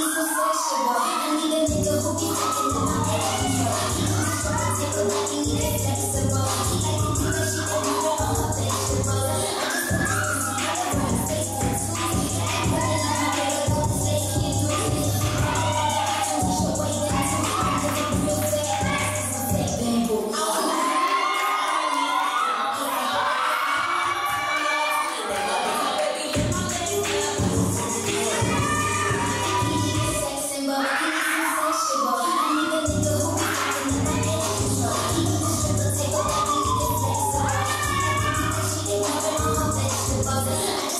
is insatiable. I need a nigga who be taking to my head.